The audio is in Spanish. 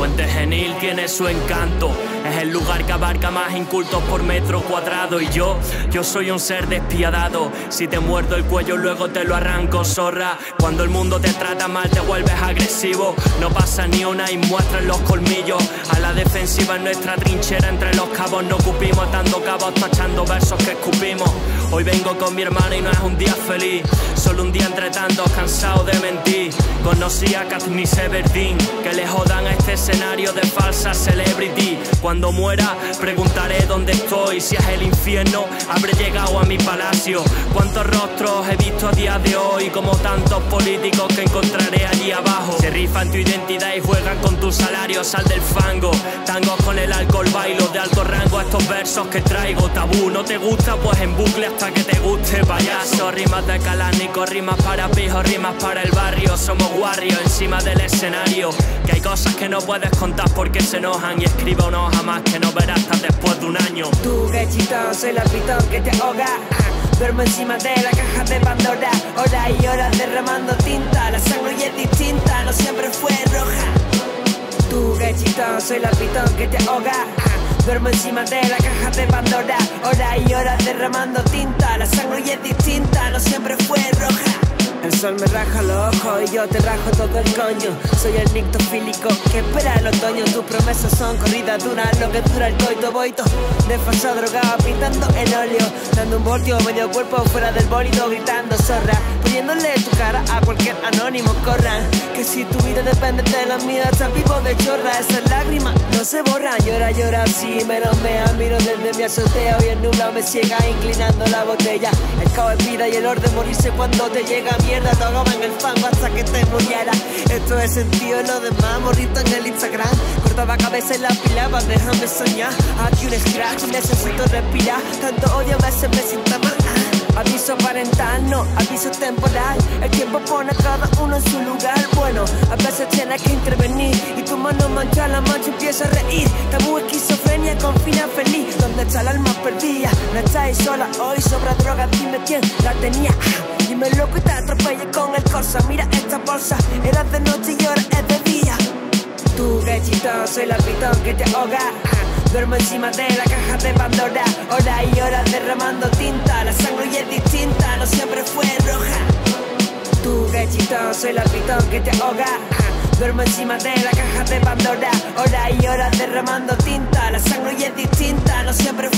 Puente Genil tiene su encanto. Es el lugar que abarca más incultos por metro cuadrado. Y yo, yo soy un ser despiadado. Si te muerdo el cuello, luego te lo arranco, zorra. Cuando el mundo te trata mal, te vuelves agresivo. No pasa ni una y muestras los colmillos. A la defensiva en nuestra trinchera, entre los cabos no cupimos, dando cabos, tachando versos que escupimos. Hoy vengo con mi hermana y no es un día feliz, solo un día entre tantos cansado de mentir. Conocí a Katniss Everdeen, que le jodan a este escenario de falsa celebrity. Cuando muera, preguntaré dónde estoy, si es el infierno, habré llegado a mi palacio. Cuántos rostros he visto a día de hoy, como tantos políticos que encontraré allí abajo. Se rifan tu identidad y juegan con tu salario, sal del fango. Alto rango, estos versos que traigo tabú. No te gusta, pues en bucle hasta que te guste, payaso. Rimas de calánico, rimas para pijos, rimas para el barrio. Somos guarrios encima del escenario. Que hay cosas que no puedes contar porque se enojan. Y escribe una hoja más que no verás hasta después de un año. Tú, gachitón, soy la pitón que te ahoga. Ah, Duermo encima de la caja de Pandora. Horas y horas derramando tinta. La sangre ya es distinta, no siempre fue roja. Tú, gachitón, soy la pitón que te ahoga. Duermo encima de la caja de Pandora. Horas y horas derramando tinta. La sangre es distinta, no siempre fue roja. El sol me raja los ojos y yo te rajo todo el coño. Soy el nictofílico que espera el otoño. Tus promesas son corridas duras, lo que dura el coito boito. Desfasado, drogado, pintando en óleo. Dando un voltio, medio cuerpo fuera del bólido, gritando zorra. Poniéndole tu cara a cualquier anónimo, corran. Que si tu vida depende de la mía, estás vivo de chorra. Esas lágrimas no se borran. Llora, llora, sí, me mea. Miro desde mi azotea y el nublado me ciega, inclinando la botella. El caos es vida y el orden morirse cuando te llega mierda. Te ahogaba en el fango hasta que te muriera. Esto es sentido, lo demás, morrito en el Instagram. Cortaba cabeza en la pilaba, déjame soñar. Aquí un scratch, necesito respirar. Tanto odio a veces me sienta mal. Aviso parental, no, aviso temporal. El tiempo pone a cada uno en su lugar. Bueno, a veces tienes que intervenir y tu mano mancha la mancha empieza a reír. Tabú, esquizofrenia con final feliz. ¿Dónde está el alma perdida? No estáis sola hoy, sobra droga, dime quién la tenía. Dime loco y te atropellé con el corsa. Mira esta bolsa, era de noche y Soy la pitón que te ahoga. Duermo encima de la caja de Pandora. Horas y horas derramando tinta. La sangre ya es distinta, no siempre fue roja. Tú, gachito, soy la pitón que te ahoga. Duermo encima de la caja de Pandora. Horas y horas derramando tinta. La sangre ya es distinta, no siempre